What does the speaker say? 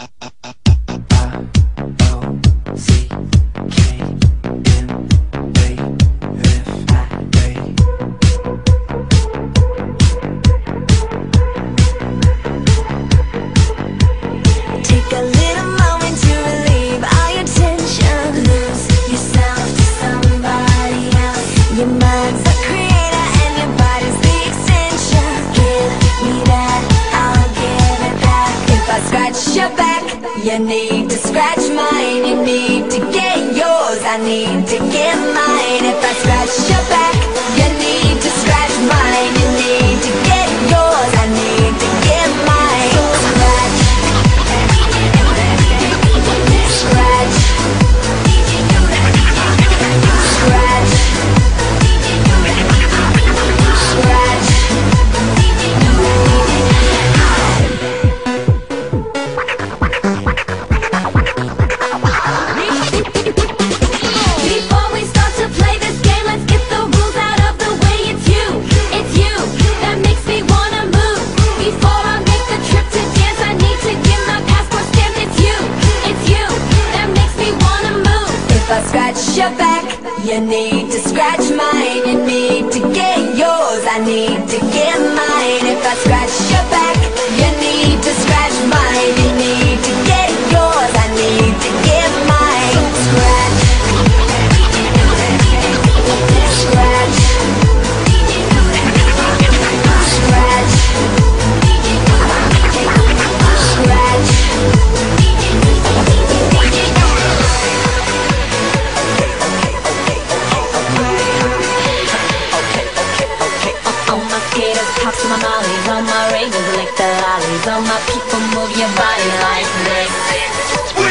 up, up, scratch your back. You need to scratch mine. You need to get yours. I need to get mine. I scratch your back, you need to scratch mine. You need to get yours, I need to get. Pop to my molly, on my ravers, lick the lollies. All my people move your body like this.